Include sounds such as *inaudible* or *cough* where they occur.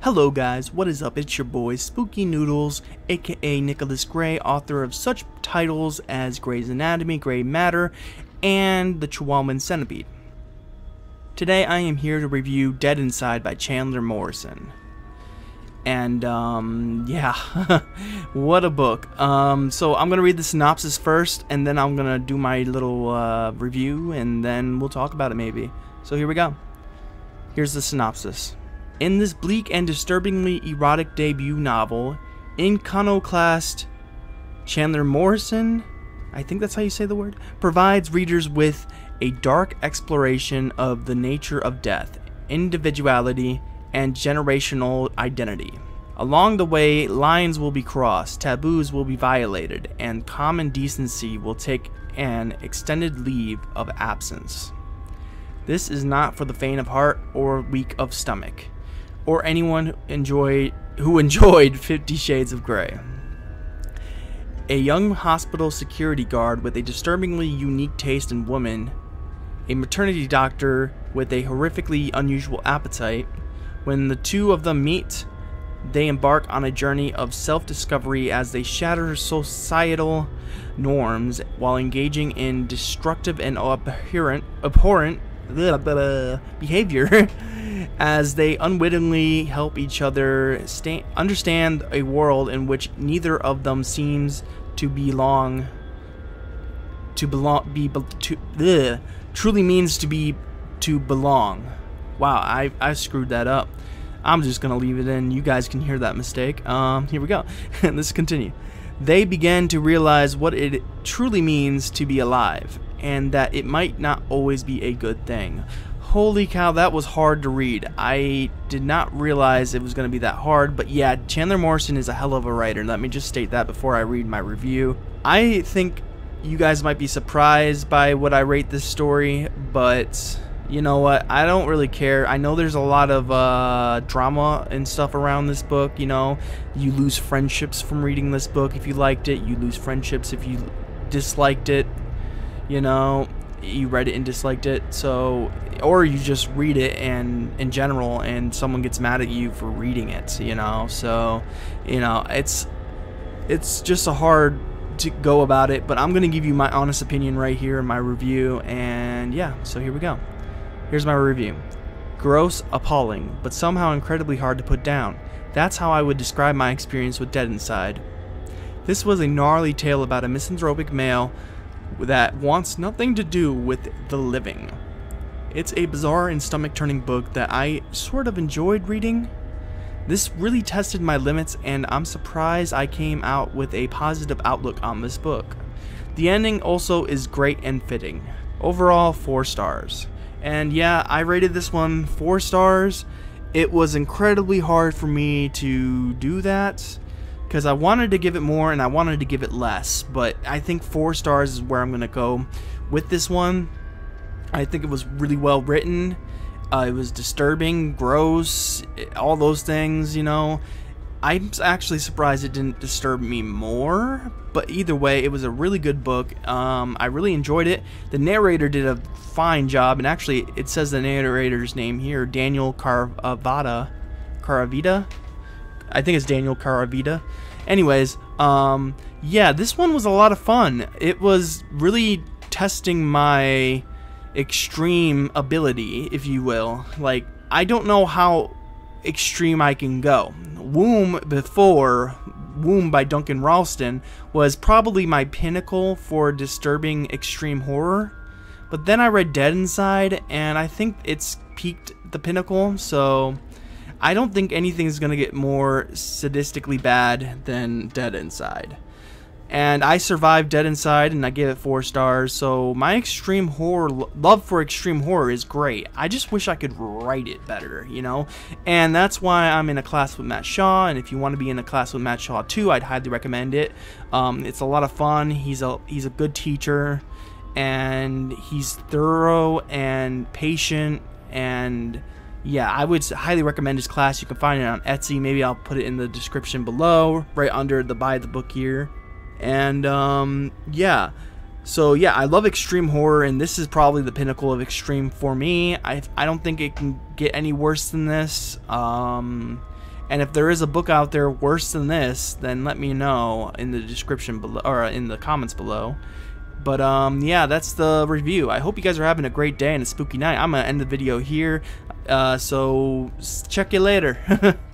Hello guys, what is up? It's your boy Spooky Noodles, aka Nicholas Gray, author of such titles as Grey's Anatomy, Grey Matter, and The Chihuahuan Centipede. Today I am here to review Dead Inside by Chandler Morrison. And, um, yeah, *laughs* what a book. Um, so I'm gonna read the synopsis first, and then I'm gonna do my little, uh, review, and then we'll talk about it maybe. So here we go. Here's the synopsis. In this bleak and disturbingly erotic debut novel, Iconoclast Chandler Morrison, I think that's how you say the word, provides readers with a dark exploration of the nature of death, individuality, and generational identity. Along the way, lines will be crossed, taboos will be violated, and common decency will take an extended leave of absence. This is not for the faint of heart or weak of stomach or anyone who enjoyed, who *laughs* enjoyed Fifty Shades of Grey. A young hospital security guard with a disturbingly unique taste in women, a maternity doctor with a horrifically unusual appetite, when the two of them meet, they embark on a journey of self discovery as they shatter societal norms while engaging in destructive and abhorrent, abhorrent blah, blah, blah, behavior *laughs* as they unwittingly help each other sta- understand a world in which neither of them seems to belong to belong be to ugh, truly means to be to belong. Wow i i screwed that up. I'm just gonna leave it in. You guys can hear that mistake. Um here we go. *laughs* Let's continue. They begin to realize what it truly means to be alive and that it might not always be a good thing Holy cow, that was hard to read. I did not realize it was going to be that hard, but yeah, Chandler Morrison is a hell of a writer. Let me just state that before I read my review. I think you guys might be surprised by what I rate this story, but you know what? I don't really care. I know there's a lot of uh, drama and stuff around this book. You know, you lose friendships from reading this book if you liked it, you lose friendships if you disliked it. You know, you read it and disliked it so or you just read it and in general and someone gets mad at you for reading it you know so you know it's it's just a hard to go about it but i'm gonna give you my honest opinion right here in my review and yeah so here we go. Here's my review. Gross appalling but somehow incredibly hard to put down. That's how i would describe my experience with dead inside. This was a gnarly tale about a misanthropic male that wants nothing to do with the living. It's a bizarre and stomach turning book that I sort of enjoyed reading. This really tested my limits, and I'm surprised I came out with a positive outlook on this book. The ending also is great and fitting. Overall, 4 stars. And yeah, I rated this one 4 stars. It was incredibly hard for me to do that because I wanted to give it more and I wanted to give it less, but I think four stars is where I'm gonna go with this one. I think it was really well written. Uh, it was disturbing, gross, all those things, you know. I'm actually surprised it didn't disturb me more, but either way, it was a really good book. Um, I really enjoyed it. The narrator did a fine job, and actually, it says the narrator's name here, Daniel Caravada. Caravita? I think it's Daniel Caravita. Anyways, um, yeah, this one was a lot of fun. It was really testing my extreme ability, if you will. Like, I don't know how extreme I can go. Woom before Woom by Duncan Ralston was probably my pinnacle for disturbing extreme horror. But then I read Dead Inside, and I think it's peaked the pinnacle, so I don't think anything is going to get more sadistically bad than Dead Inside. And I survived Dead Inside and I gave it 4 stars, so my extreme horror, love for extreme horror is great. I just wish I could write it better, you know? And that's why I'm in a class with Matt Shaw, and if you want to be in a class with Matt Shaw too, I'd highly recommend it. Um, it's a lot of fun, he's a, he's a good teacher, and he's thorough and patient, and yeah, I would highly recommend his class. You can find it on Etsy. Maybe I'll put it in the description below, right under the buy the book here. And um, yeah, so yeah, I love extreme horror, and this is probably the pinnacle of extreme for me. I I don't think it can get any worse than this. Um, And if there is a book out there worse than this, then let me know in the description below or in the comments below. But um, yeah, that's the review. I hope you guys are having a great day and a spooky night. I'm gonna end the video here. Uh, so check you later. *laughs*